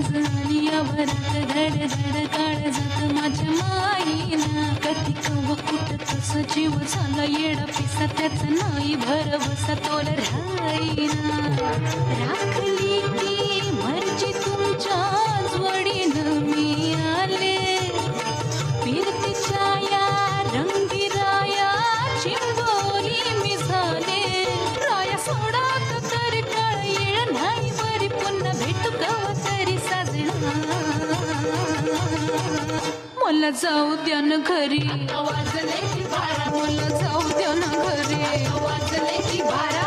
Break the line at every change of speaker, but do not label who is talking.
भरात धड धड काळ जात माझ्या माईना कधी कव कुठ कस जीव झाला येडा पिसा त्याचा नाही भर बसा तोल राईना राखली जाऊ द्या ना घरी.
वाजले की बारा
मला जाऊ द्या ना घरी.
वाजले की बारा